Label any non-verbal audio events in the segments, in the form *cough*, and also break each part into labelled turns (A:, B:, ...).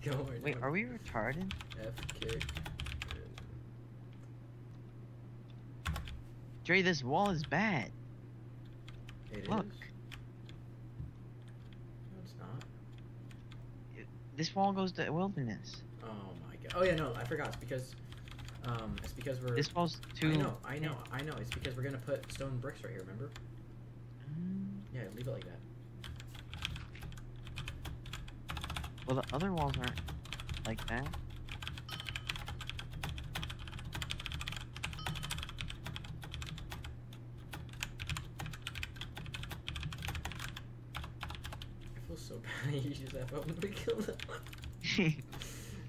A: *laughs* going.
B: Wait, are we retarded?
A: F kick.
B: Dre, this wall is bad.
A: It is.
B: Look.
A: No, it's not.
B: This wall goes to wilderness.
A: Oh my god. Oh yeah, no, I forgot. It's because, um, it's because we're.
B: This wall's too.
A: I know, I know, I know. It's because we're gonna put stone bricks right here. Remember?
B: Mm,
A: Yeah, leave it like that.
B: Well, the other walls aren't like that.
A: I feel so bad. *laughs* you just have open to kill them. okay, *laughs*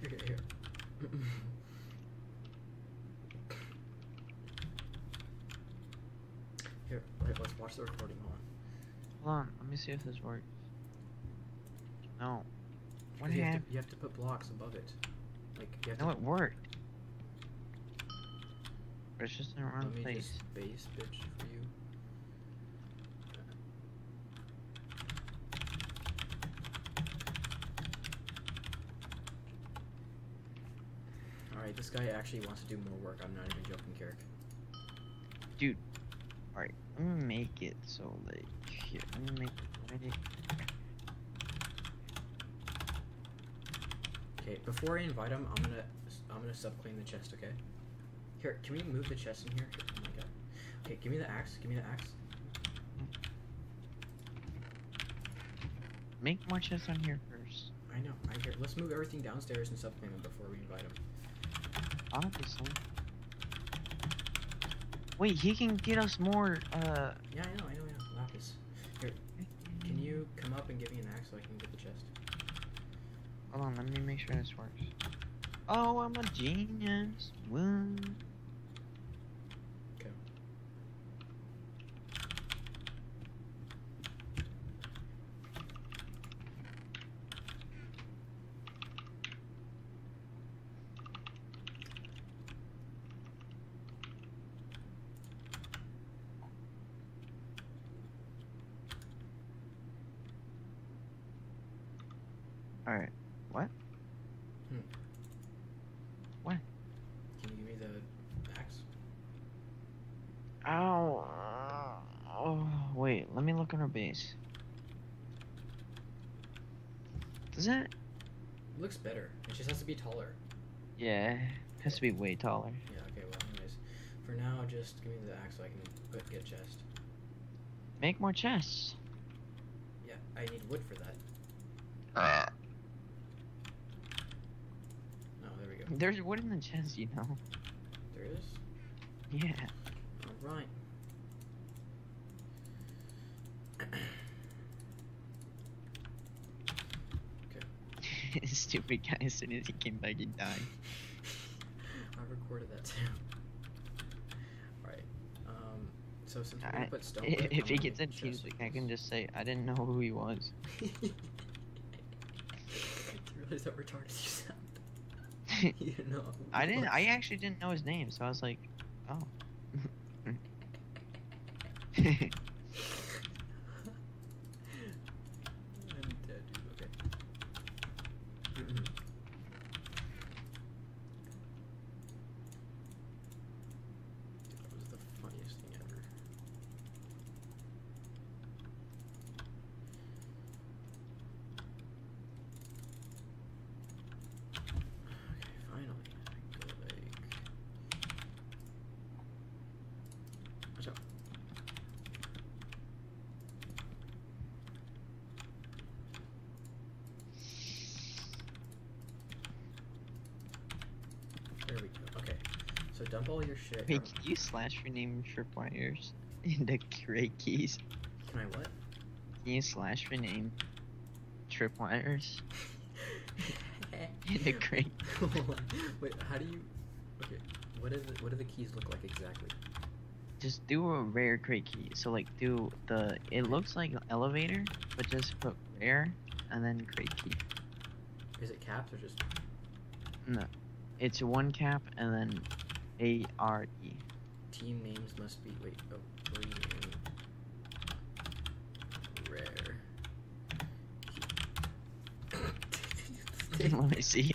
A: here. here, wait, let's watch the recording. Hold on.
B: Hold on, let me see if this works. No. What
A: you, have to, you have to put blocks above it. Like you have
B: No,
A: to.
B: it worked. But it's just in the
A: Let
B: wrong
A: me
B: place.
A: just space bitch for you. Alright, this guy actually wants to do more work. I'm not even joking, Carrick. Dude.
B: Alright, let me make it so like here. Let me make it ready.
A: Okay, before I invite him, I'm gonna I'm gonna subclaim the chest. Okay. Here, can we move the chest in here? Oh my god. Okay, give me the axe. Give me the axe.
B: Make more chests on here first.
A: I know. I hear. Let's move everything downstairs and subclaim them before we invite him.
B: Obviously. Wait, he can get us more. Uh.
A: Yeah, I know. I know. I know. Lapis. Here, can you come up and give me an axe so I can get the chest?
B: Hold on, let me make sure this works. Oh, I'm a genius. Woo.
A: Okay.
B: Alright. What?
A: Hmm.
B: What?
A: Can you give me the axe?
B: Ow. Oh, wait. Let me look on our base. Does that?
A: It looks better. It just has to be taller.
B: Yeah. It has to be way taller.
A: Yeah. Okay. Well, anyways, for now, just give me the axe so I can put, get chest.
B: Make more chests.
A: Yeah. I need wood for that. Ah. Oh, there we go.
B: There's wood in the chest, you know.
A: There is.
B: Yeah.
A: All right.
B: Stupid guy, as soon as he came back, he died.
A: I recorded that too. Alright. Um, so since
B: I,
A: put stone
B: if if he gets a
A: make
B: team
A: chest
B: I can just say, I didn't know who he was.
A: Do *laughs* you realize how retarded you sound? you know.
B: I didn't. I actually didn't know his name, so I was like, oh. *laughs* *laughs*
A: I'm dead, dude. Okay. that was the funniest thing ever. Okay, finally. Go like. Watch out. There we go. Okay. So dump
B: Wait, can you slash rename tripwires *laughs* into crate keys?
A: Can I what?
B: Can you slash rename tripwires *laughs* into crate? *laughs*
A: Wait, how do you? Okay, what is it? What do the keys look like exactly?
B: Just do a rare crate key. So like do the. It looks like an elevator, but just put rare and then crate key.
A: Is it caps or just?
B: No, it's one cap and then A R E.
A: Team names must be. Wait. Oh, rename. Rare.
B: Let me see.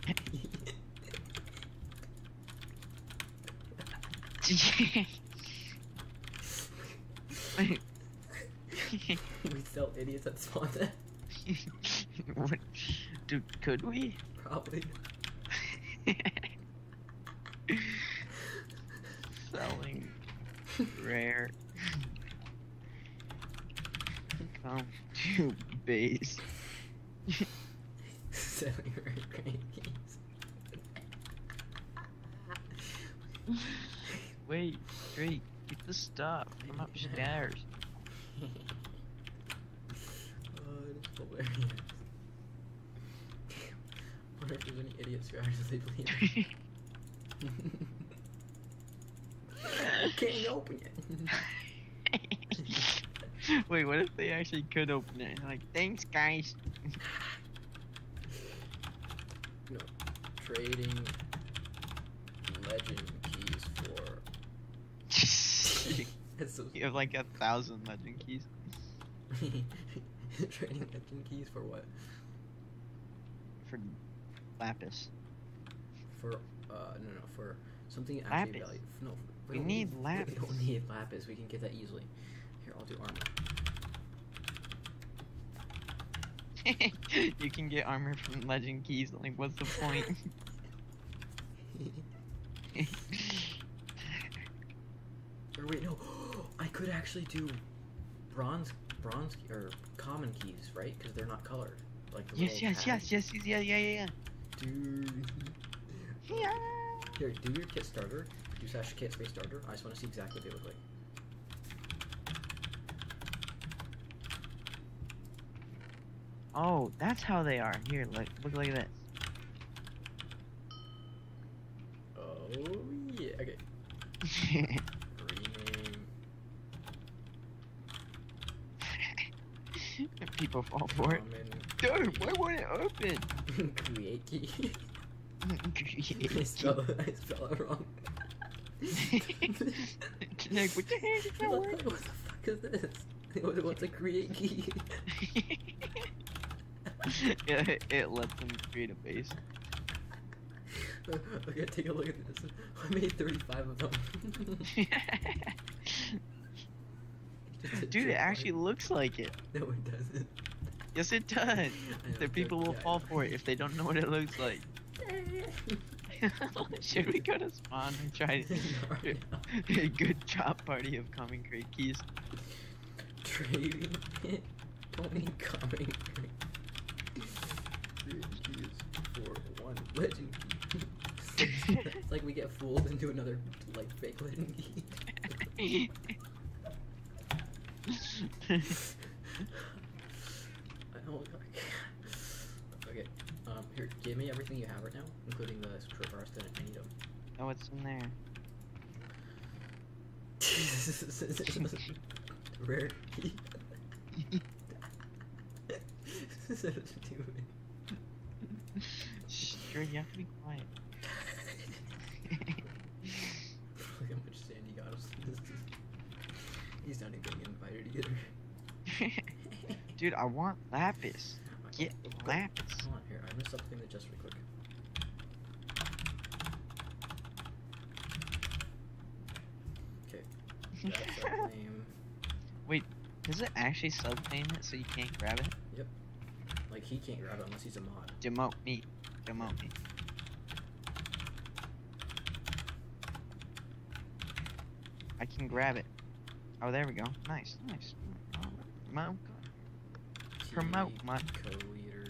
B: *laughs*
A: we sell idiots at spawn. *laughs*
B: what? Dude, could we?
A: Probably.
B: Rare. Come to base. *laughs*
A: Selling rare crate keys.
B: Wait, Drake, get the stuff from upstairs.
A: oh, it's hilarious. wonder if there's any idiots who actually believe. Can't open it. *laughs*
B: Wait, what if they actually could open it? Like, thanks, guys.
A: No, trading legend keys for. *laughs* *laughs* So.
B: you have like a thousand legend keys.
A: Trading legend keys for what?
B: For lapis.
A: For uh no no for something actually
B: Lapis.
A: value. No,
B: We
A: don't
B: need
A: We don't need lapis. We can get that easily. Here, I'll do armor. *laughs*
B: you can get armor from legend keys. Like, what's the point? *laughs*
A: or wait, no. *gasps* I could actually do bronze, bronze or common keys, right? Because they're not colored. Like the
B: yes, yes, yes, yes, yes, yeah, yeah, yeah,
A: Dude.
B: yeah.
A: Here, do your kit starter. Do slash kit space starter. I just want to see exactly what they look like.
B: Oh, that's how they are. Here, look, look like this.
A: Oh yeah. Okay. *laughs* Rename.
B: People fall for it. Dude, why won't it open? *laughs*
A: Create key. *laughs* I
B: Create.
A: I spell it wrong.
B: Like, what the heck is that
A: what,
B: word?
A: the fuck is this? What- What's a create key? *laughs*
B: yeah, it, it lets them create a base. *laughs*
A: okay, take a look at this. I made 35 of them.
B: Dude, it actually *laughs* looks like it.
A: No, it doesn't.
B: Yes, it does. The people will fall for it if they don't know what it looks like. *laughs* Should we go to spawn and try
A: Alright, *laughs*
B: a good job party of common crate keys?
A: Trading it. Only coming. Three keys for one legend key. *laughs* it's like we get fooled into another like fake legend key. I don't Okay. Um. Here, give me everything you have right now, including the bars that I need them.
B: oh, it's in there. *laughs*
A: Rare key. Stupid. *laughs*
B: Sure, you have to be quiet. *laughs*
A: Look how much sand he got us. He's not even getting invited either.
B: Dude, I want lapis. Get lapis.
A: I'm gonna stop playing the just real quick. Okay. *laughs* Name.
B: Does it actually subclaim it so you can't grab it? Yep.
A: Like he can't grab it unless he's a mod.
B: Demote me. Demote me. I can grab it. Oh, there we go. Nice, nice. Promote. Promote, man.
A: Co-leader.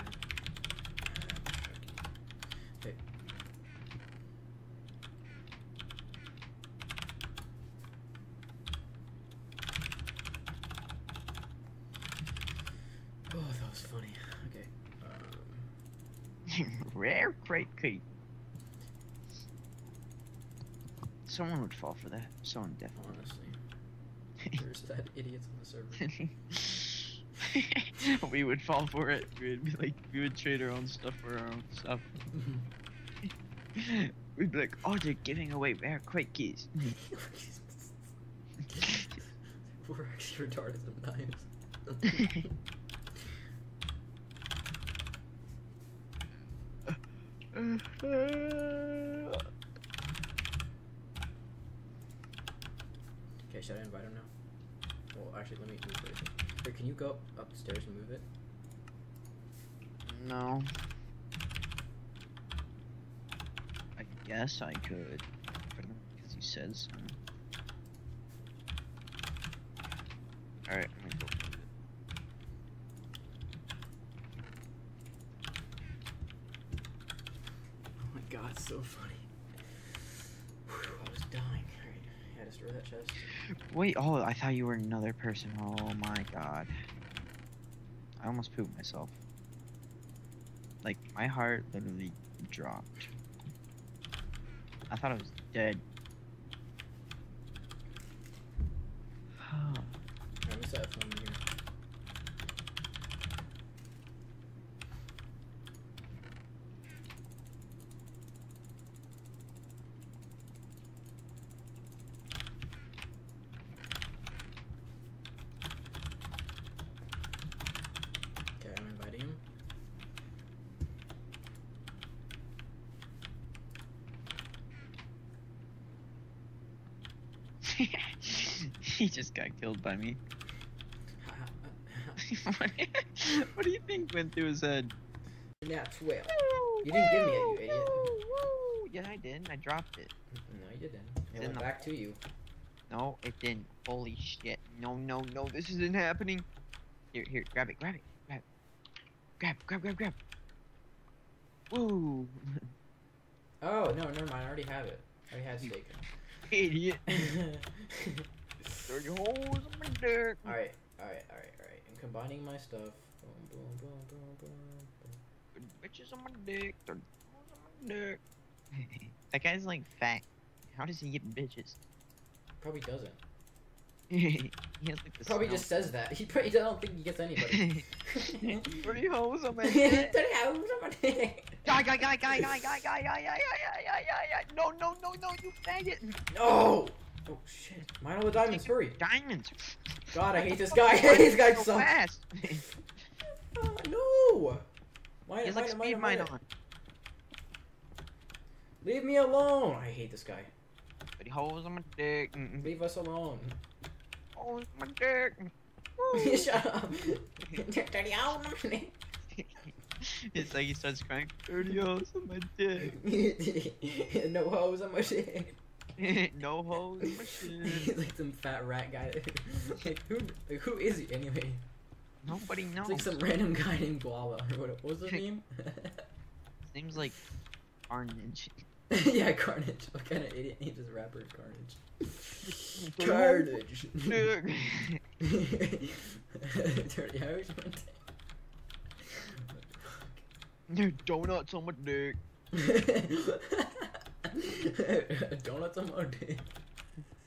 A: Okay. Oh, that was funny. Okay. Um,
B: Rare key. Someone would fall for that. Someone definitely.
A: honestly, *laughs* there's that idiots on the server. *laughs*
B: we would fall for it. We would be like, we would trade our own stuff for our own stuff. *laughs* We'd be like, oh, they're giving away rare crate keys.
A: We're actually retarded sometimes. Mm-hmm. Okay, should I invite him now? Well, actually, let me move it. Here, can you go upstairs and move it?
B: No. I guess I could. Because you said so. Alright, I'm gonna go move it.
A: Oh my god, it's so funny. Whew, I was dying. Alright, destroy that chest.
B: Wait, oh, I thought you were another person. Oh my god. I almost pooped myself. Like, my heart literally dropped. I thought I was dead.
A: Alright, let me set a phone here. Okay, I'm inviting him. *laughs*
B: he just got killed by me. *laughs* what do you think went through his head?
A: Nat 12. You didn't give me it, you idiot.
B: Yeah, I did. I dropped it. Mm-hmm.
A: No, you didn't. It
B: in
A: went
B: the-
A: back to you.
B: No, it didn't. Holy shit. No, no, no. This isn't happening. Here, here. Grab it. Grab it. Grab. Grab. Grab. Grab. Grab. Woo. *laughs*
A: Oh, no, never mind. I already have it. I already had steak.
B: Idiot. *laughs* Dirty holes in my dick.
A: alright, alright, alright, alright. I'm combining my stuff. Boom, boom, boom, boom, boom, boom.
B: Bitches on my dick. Dirty holes on my dick. *laughs* that guy's like fat. How does he get bitches?
A: Probably doesn't. *laughs*
B: he has like the
A: Probably
B: smell-
A: just says that. He probably don't think he gets anybody.
B: Dirty holes on my dick.
A: Dirty house on my dick.
B: No, no, no, no, you faggot!
A: No! Oh shit. Mine all the diamonds, hurry!
B: Diamonds!
A: God, I hate this guy. this guy
B: so
A: sucks.
B: Fast.
A: no! Mine,
B: He's like
A: mine,
B: speed
A: mine,
B: on.
A: Leave me alone! I hate this guy.
B: But he holds on my dick.
A: Leave us alone.
B: Holds my dick.
A: Shut up. Dirty out, *laughs*
B: it's like he starts crying. Dirty holes on my dick. *laughs*
A: no hose on my shit. *laughs*
B: no holes in my shit.
A: He's like some fat rat guy. like who? Like, who is he anyway?
B: Nobody knows.
A: It's like some random guy named Guava. Or what, what was his name?
B: Seems like Carnage.
A: yeah, Carnage. What kind of idiot names his rapper Carnage? Carnage.
B: Dick.
A: Dirty house on
B: Dude, donuts on my dick. *laughs*
A: Donuts on my dick.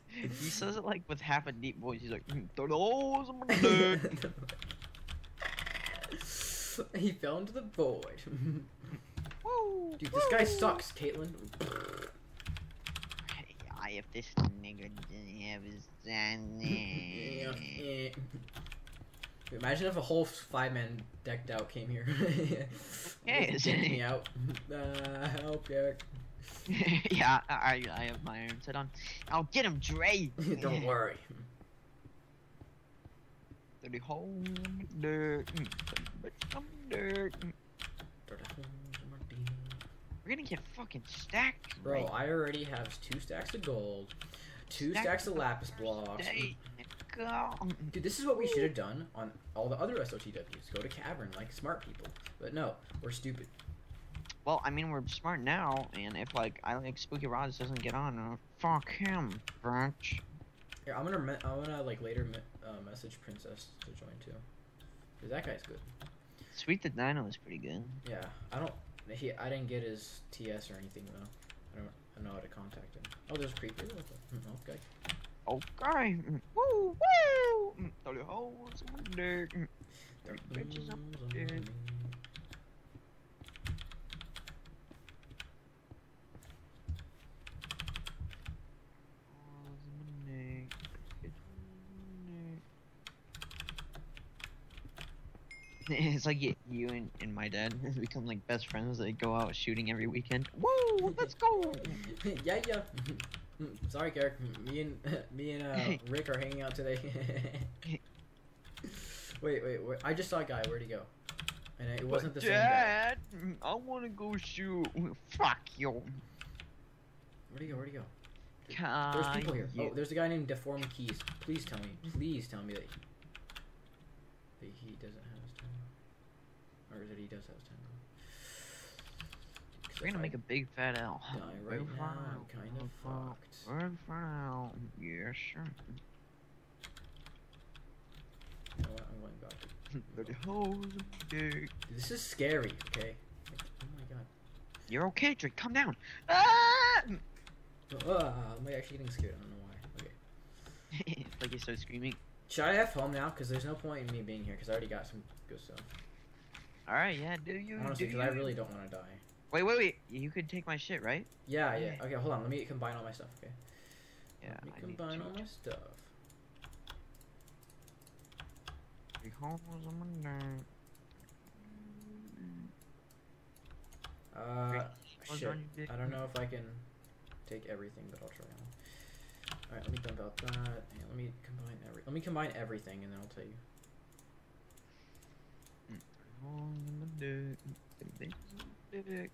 B: He says it like with half a deep voice. He's like, "Mm, dirty on my dick. *laughs*
A: he fell into the void. *laughs*
B: Woo,
A: Dude, this guy sucks, Caitlin.
B: Yeah, if this nigga didn't have his son.
A: Yeah, yeah. Dude, Imagine if a whole five man decked out came here. *laughs* *laughs* *laughs*
B: Yeah,
A: Take me out. Uh, help, Derek.
B: yeah, I, I have my iron set on. I'll get him, Dre.
A: Don't worry.
B: Dirty hole in my dick. Mm, bitch on my dick. Mm. We're gonna get fucking stacked.
A: Bro,
B: right
A: I already have two stacks of gold, two
B: Stack
A: stacks of lapis blocks.
B: Mm,
A: Dude, this is what we should have done on all the other SOTWs. Go to cavern like smart people. But no, we're stupid.
B: Well, I mean, we're smart now, and if like I like Spooky Rods doesn't get on, uh, fuck him, bitch.
A: Here, I'm gonna, me- I'm gonna like later me- uh, message Princess to join too. Cause that guy's good.
B: Sweet the Dino is pretty good.
A: Yeah, I don't. He, I didn't get his TS or anything though. I don't, don't know how to contact him. Oh, there's a creeper. Mm-hmm. Okay.
B: Okay. Woo! Woo! Mm, throw holes in mm. the bitches up there. *laughs* It's like you, you and, and my dad *laughs* become like best friends. They go out shooting every weekend. Woo! Let's go! *laughs*
A: yeah, yeah. Sorry, Carrick. Me and me and uh, Rick are hanging out today. wait, wait, wait. I just saw a guy. Where'd he go? And it wasn't the
B: But
A: same guy.
B: Dad, I want to go shoot. Fuck you.
A: Where'd he go? Where'd he go? There's people here. Oh, there's a guy named Deformed Keys. Please tell me. Please tell me that he, that he doesn't have his time. Or that he does have. 'Cause
B: We're gonna make a big fat L.
A: die right now. I'm kind of fucked.
B: Big fat L. Yeah, sure.
A: You know? I'm going back. *laughs*
B: But the hoes big.
A: This is scary. Okay. Like, oh my god.
B: You're okay, Drake. Calm down. Ah! *laughs*
A: Uh, I'm actually getting scared. I don't know why. Okay.
B: like you start screaming.
A: Should I have home now? Because there's no point in me being here. Because I already got some good stuff.
B: All right, yeah, do you?
A: Honestly, because I really don't want to die.
B: Wait, wait, wait. You could take my shit, right?
A: Yeah,
B: yeah.
A: Okay, hold on. Let me combine all my stuff. Okay.
B: Yeah.
A: Let me
B: I
A: combine all my stuff.
B: Big holes in my neck.
A: Uh, shit.
B: on your dick.
A: I don't know if I can take everything, but I'll try. All right, let me dump out that. Hey, let me combine every. Let me combine everything, and then I'll tell you.
B: Holes in my dick. Big dick.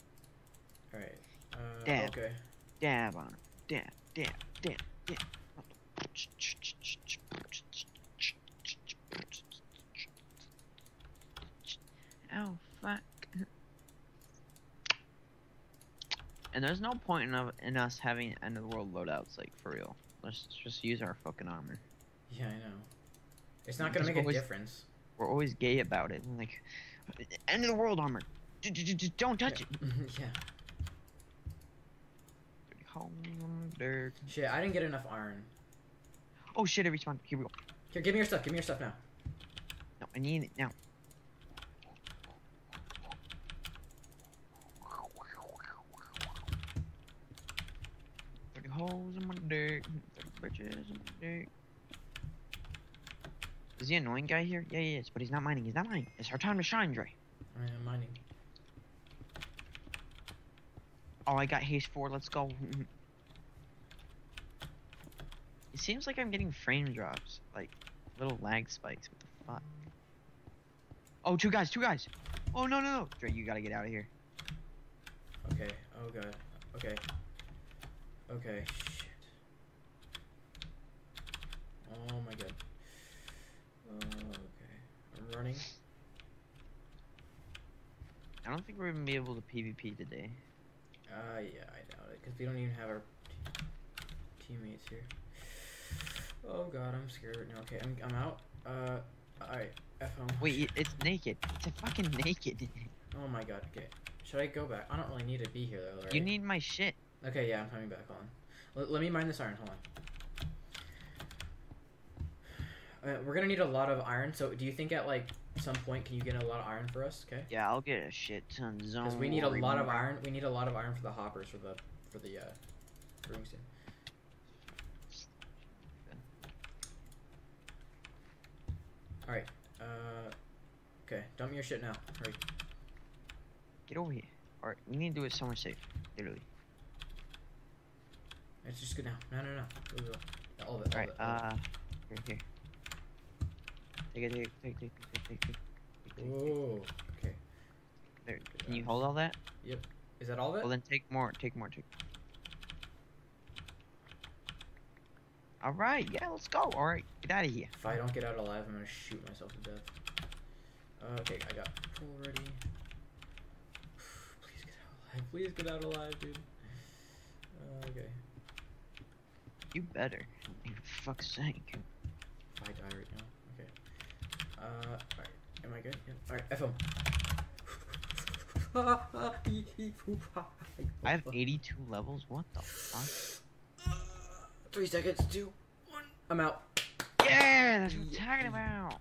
A: All right. Uh,
B: Dab.
A: okay.
B: Dab on. Dab, dab, dab, dab. Oh fuck. And there's no point in, of, in us having end of the world loadouts, like for real. Let's just use our fucking armor.
A: Yeah, I know. It's not gonna make a
B: always-
A: difference.
B: We're always gay about it. Like, end of the world armor. J- j- j- Don't touch it.
A: yeah. *laughs*
B: The dirt.
A: Shit, I didn't get enough iron.
B: Oh shit! I respawned. Here we go.
A: Here, give me your stuff. Give me your stuff now.
B: No, I need it now. Thirty holes in my dick. Thirty bitches in my dick. Is the annoying guy here? Yeah, he is, but he's not mining. He's not mining. It's our time to shine, Dre.
A: I am mining.
B: Oh, I got haste four. Let's go. *laughs* it seems like I'm getting frame drops, like little lag spikes. What the fuck? Oh, two guys, two guys. Oh no, no, no, Dre, you gotta get out of here.
A: Okay. Oh god. Okay. Okay. Shit. Oh my god. Running.
B: I don't think we're gonna be able to PvP today.
A: Uh, yeah, I doubt it, because we don't even have our te- teammates here. Oh god, I'm scared right now. Okay, I'm, I'm out. Uh, alright, F home.
B: Wait, it's naked. It's a fucking naked. *laughs*
A: Oh my god, okay. Should I go back? I don't really need to be here though, right?
B: You need my shit.
A: Okay, yeah, I'm coming back on. Let, let me mine this iron, hold on. Uh, we're gonna need a lot of iron, so do you think at like some point can you get a lot of iron for us? Okay.
B: Yeah, I'll get a shit ton. Zone.
A: Because we need a lot of iron. We need a lot of iron for the hoppers for the for the uh, brewing stand. All right. Uh, okay. Dump your shit now. Hurry.
B: Get over here. Alright, we need to do it somewhere safe. Literally.
A: It's just good now. No, no, no. All of it. All
B: Alright,
A: of it. all
B: uh, here, here. Take it, take it, take it, take it, take it, take it.
A: it.
B: Take it.
A: Whoa. Okay.
B: There, can you hold all that?
A: Is that all of it?
B: Well, then take more, take more, take. Alright, yeah, let's go. Alright, get out of here.
A: If I don't get out alive, I'm gonna shoot myself to death. Uh, okay, I got full ready. Please get out alive. Please get out alive, dude. Uh, okay.
B: You better. You fuck's sake.
A: If I die right now. Uh. Am I good? Yeah. Alright, F him. *laughs*
B: I have 82 levels. What the fuck?
A: Three seconds, two, one. I'm out.
B: Yeah, that's what I'm talking about.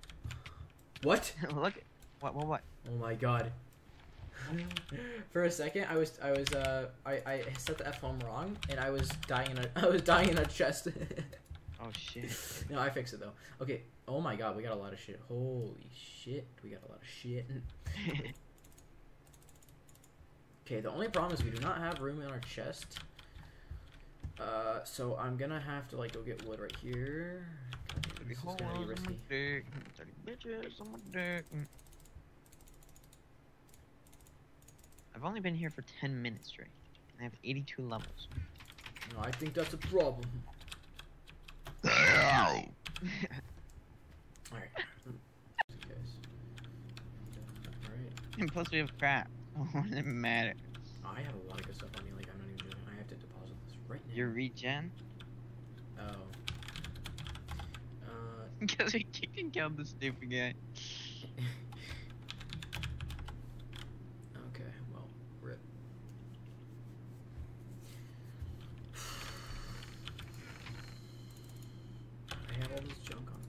A: What? *laughs*
B: Look, what, what, what?
A: Oh my god. *laughs* For a second, I was, I was, uh, I, I set the F home wrong, and I was dying in a, I was dying in a chest.
B: Oh shit. *laughs*
A: No, I fixed it though. Okay. Oh my god, we got a lot of shit. Holy shit, we got a lot of shit. *laughs* Okay, the only problem is we do not have room in our chest. Uh, so I'm gonna have to like go get wood right here. God this is gonna be risky.
B: dick, bitches on my dick. I've only been here for 10 minutes straight. and I have 82 levels.
A: No, I think that's a problem.
B: Alright.
A: Alright. Guys. Alright.
B: and plus we have crap. What does it matter?
A: I have a lot of good stuff on me, like I'm not even doing I have to deposit this right now.
B: Your regen?
A: Oh. Uh, *laughs*
B: Because we kicked and killed the stupid guy. *laughs*
A: okay, well, rip. I have all this junk on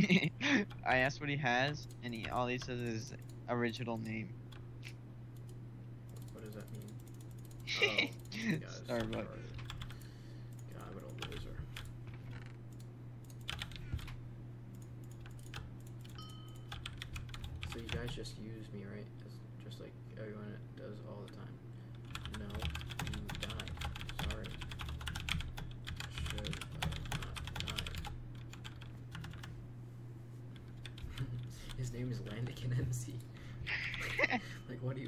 A: me, dude.
B: I asked what he has, and he all he says is original name.
A: What does that mean? *laughs* Oh, guys,
B: Starbucks.
A: retarded. God, what a loser. So you guys just use me, right? As, just like everyone does all the time. No, you died. Sorry. Should have not died. His name is Landican MC. Like, what do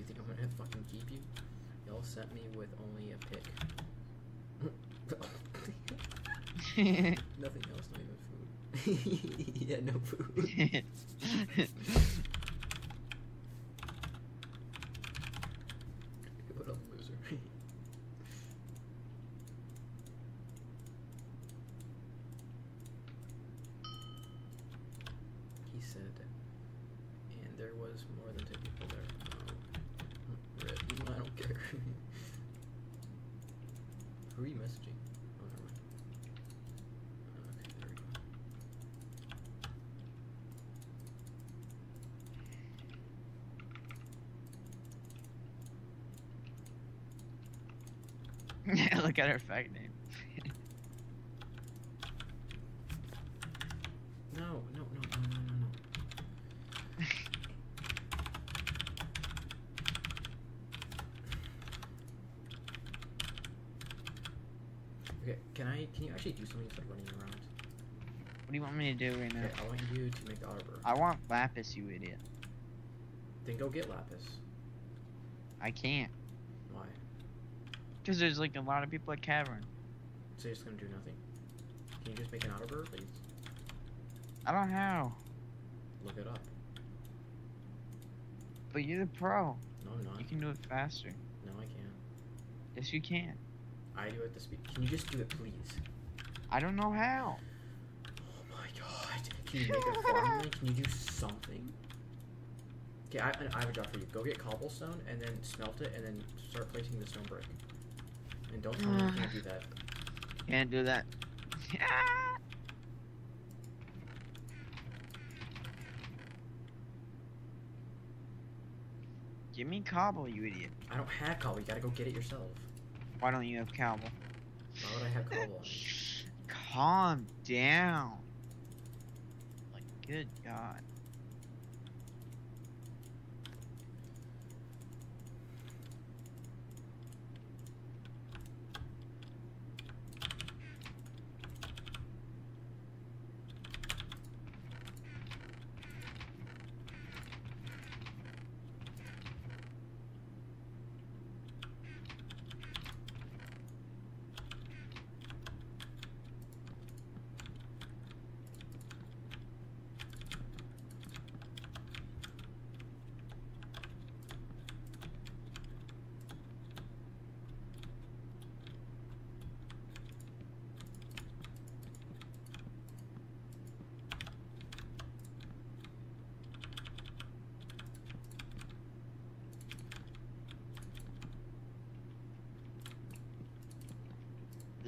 A: you think I'm gonna *laughs* fucking keep you? Y'all sent me with only a pick. *laughs* Nothing else, not even food. *laughs* yeah, no food. what a loser. he said, and there was more than 10 people there. Oh. Rip. I don't care. Who are you messaging? Oh, never mind. Okay, there we go.
B: Yeah, *laughs* look at her fact name.
A: No, no, no, no, no, no, no. Okay, can I? Can you actually do something instead of running around?
B: What do you want me to do right now?
A: Okay, I want you to make arbor.
B: I want lapis, you idiot.
A: Then go get lapis.
B: I can't. Because there's like a lot of people at Cavern.
A: So you're just gonna do nothing? Can you just make an arbor, please?
B: I don't know.
A: Look it up.
B: But you're the pro.
A: No, I'm not.
B: You can do it faster.
A: No, I can't.
B: Yes, you can.
A: I do it the speed. Can you just do it, please?
B: I don't know how.
A: Oh my god. Can you make a farm? *laughs* Can you do something? Okay, I, I have a job for you. Go get cobblestone and then smelt it and then start placing the stone brick. And don't tell me you ah. can't do that.
B: Can't do that. *laughs* Give me cobble, you idiot.
A: I don't have cobble. You gotta go get it yourself.
B: Why don't you have cobble?
A: Why would I have *laughs* cobble?
B: Calm down. Like, good God.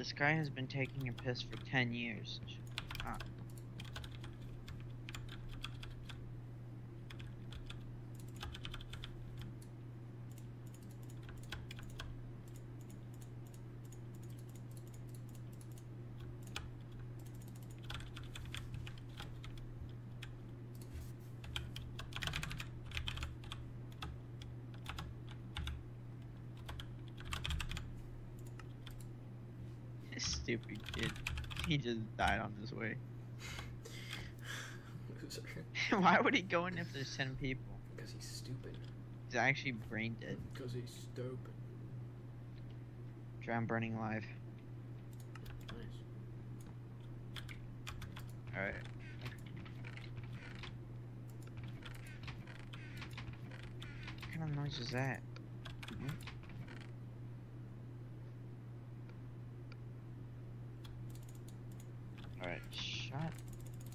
B: This guy has been taking a piss for 10 years. Ah. stupid kid. He just died on his way.
A: Loser. *sighs*
B: Why would he go in if there's 10 people?
A: Because he's stupid.
B: He's actually brain dead.
A: Because he's stupid.
B: Drown burning alive.
A: Nice.
B: Alright. What kind of noise is that? Hmm? Alright, shut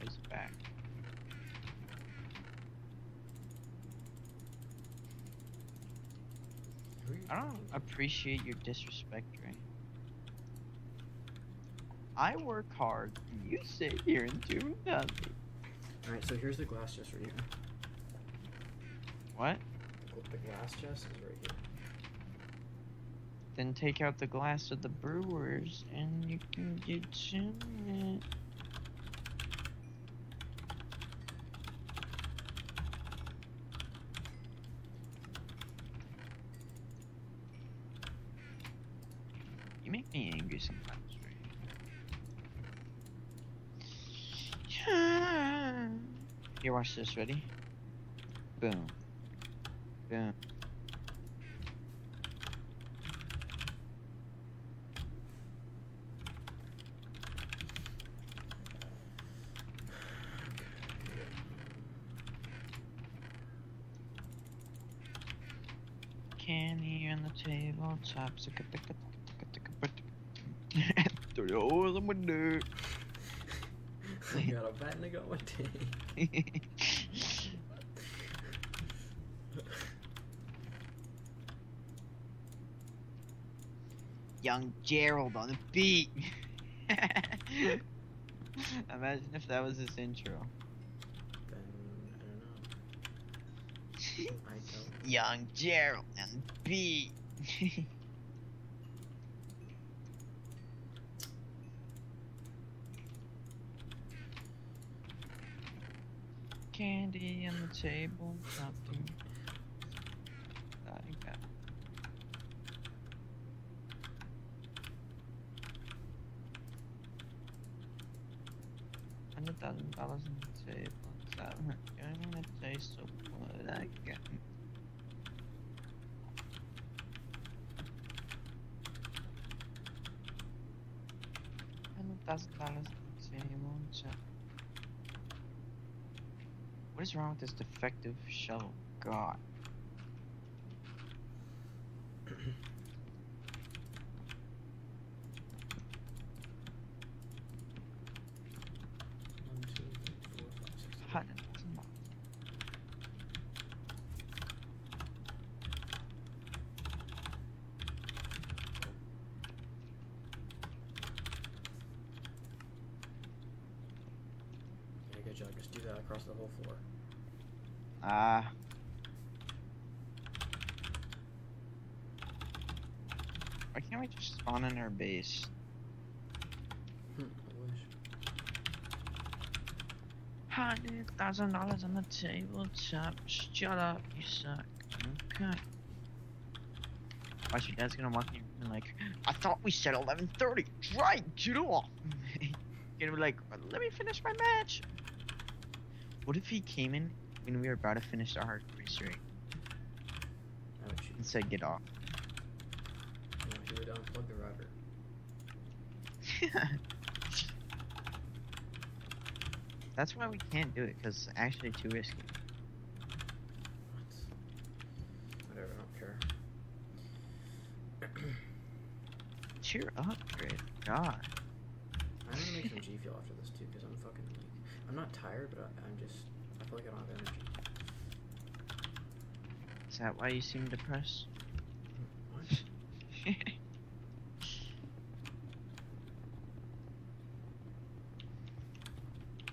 B: his back.
A: Who are you
B: I don't
A: talking to?
B: Appreciate your disrespect, Ray. I work hard, and you sit here and do nothing.
A: Alright, so here's the glass chest right here.
B: What?
A: The glass chest is right here.
B: Then take out the glass of the brewers, and you can get to it. You make me angry sometimes, right? Here, watch this. Ready? Boom. Boom. Candy on the table, tops. *laughs* Throw the holes in the window.
A: I got a bat and I got my day. *laughs*
B: Young Gerald on the beat. *laughs* Imagine if that was his intro.
A: Then I don't *laughs* know. I don't.
B: Young Gerald on the beat. *laughs* Candy on the table, something. I got. Hundred thousand dollars the table. Seven. I'm gonna taste so what I thousand dollars the. What is wrong with this defective shovel? God.
A: One, two, three, four, five, six, seven.
B: Hundred thousand dollars.
A: Yeah, good job. Just do that across the whole floor.
B: Ah. Why can't we just spawn in our base?
A: Hmm, I wish.
B: Hundred thousand dollars on the tabletop. Shut up, you suck. Okay. Watch your dad's gonna walk in and like, I thought we said 11:30. Right, get off. *laughs* Gonna be like, let me finish my match. What if he came in when we were about to finish our hard race right
A: I oh,
B: and said get off?
A: No, he would unplug the router.
B: That's why we can't do it, because it's actually too risky.
A: What? Whatever, I don't care.
B: Cheer up, Grid. God.
A: I'm gonna make some G Fuel after this too, because I'm fucking like, I'm not tired, but I, I'm just, I feel like I don't have energy.
B: Is that why you seem depressed?
A: What? *laughs*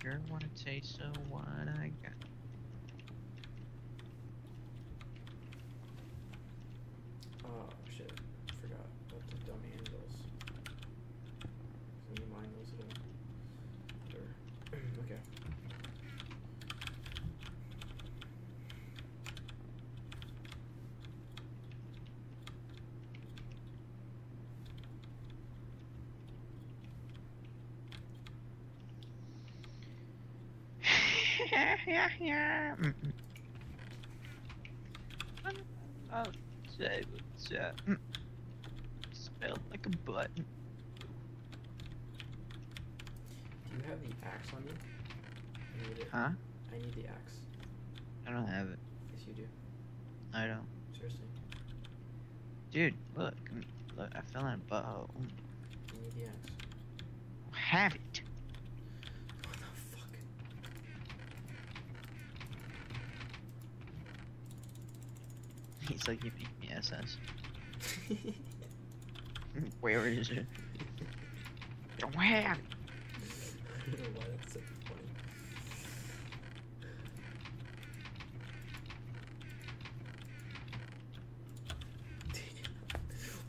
B: Sure wanna taste so what I got.
A: Oh shit, forgot about the dumb handles. Can you mine those at all? Sure. okay.
B: Yeah, yeah, yeah. Mm, mm. I'll say what's up. Mm. Spelled like a butt.
A: Do you have the axe on you? I need it.
B: Huh?
A: I need the axe.
B: I don't have it.
A: Yes, you do.
B: I don't.
A: Seriously.
B: Dude, look. Look, I fell in a butthole.
A: You need the axe.
B: Have it.
A: What the fuck?
B: He's like, you make me SS. *laughs* Where is it? Don't have it.
A: I don't know why that's so funny.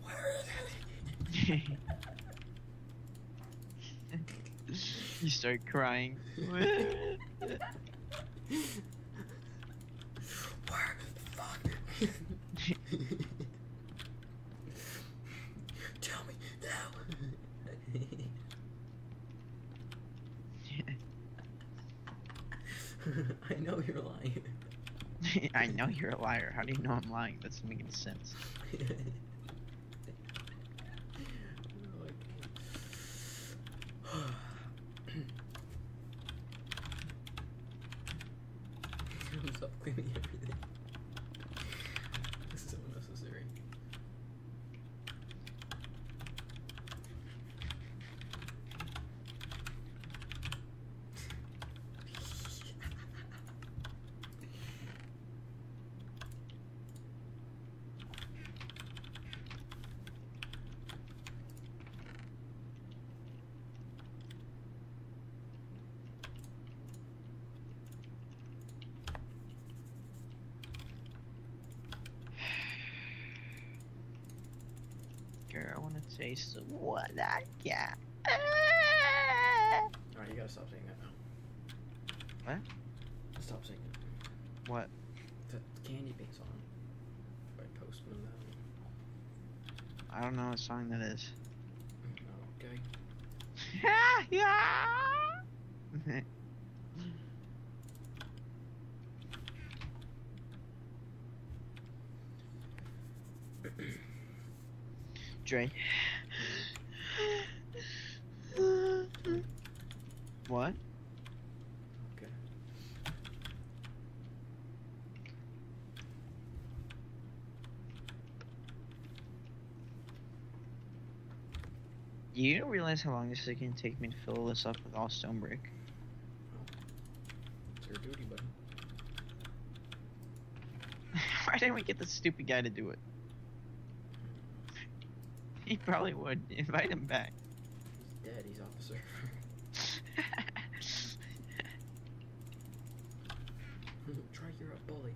A: Where
B: you start crying. *laughs* *laughs*
A: Where the fuck? Tell me now. I know you're lying.
B: I know you're a liar. How do you know I'm lying? That doesn't make any sense. *laughs*
A: Stop cleaning everything. This is so unnecessary.
B: I want to taste what I got.
A: Alright, you gotta stop saying that now.
B: What?
A: Stop saying it.
B: What?
A: The Candy Paint song by Post Malone.
B: I don't know what song that is.
A: Okay. *laughs*
B: yeah. Dre. what?
A: Okay.
B: You don't realize how long this is going to take me to fill this up with all stone brick.
A: It's your duty, buddy. *laughs*
B: Why didn't we get the stupid guy to do it? *laughs* He probably would. Invite him back.
A: He's dead. He's off the server. Try *laughs* you're a bully.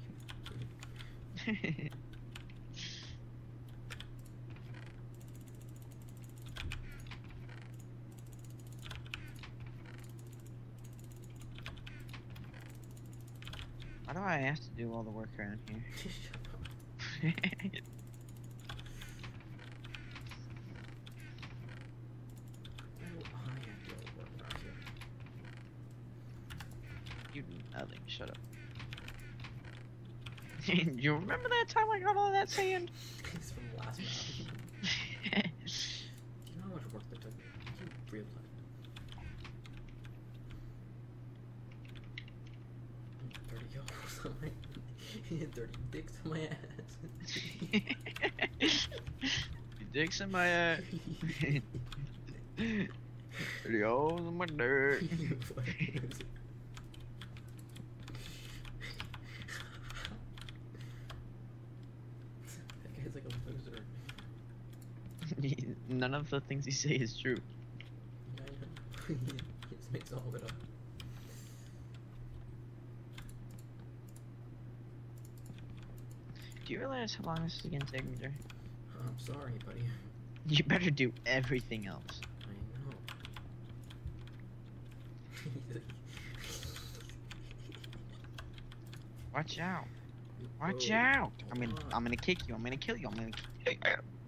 B: Why do I have to do all the work around here? *laughs*
A: Oh, I have to do all the work around here.
B: you do nothing. Shut up. *laughs* you remember that time I got all that sand? *laughs*
A: It's from the last map. *laughs* Do you know how much work that took me? You realize? Thirty kills on my, thirty dicks on my ass.
B: Dick's in my ass. Your holes in my dirt.
A: that guy's like a loser.
B: None of the things you say is true.
A: Yeah, I know. he just makes *laughs* all of it up.
B: Do you realize how long this is gonna take me, Dre?
A: I'm sorry, buddy.
B: You better do everything else.
A: I know.
B: Watch out. Watch
A: Whoa,
B: out. I'm gonna. I'm gonna kick you. I'm gonna kill you. I'm gonna kill you.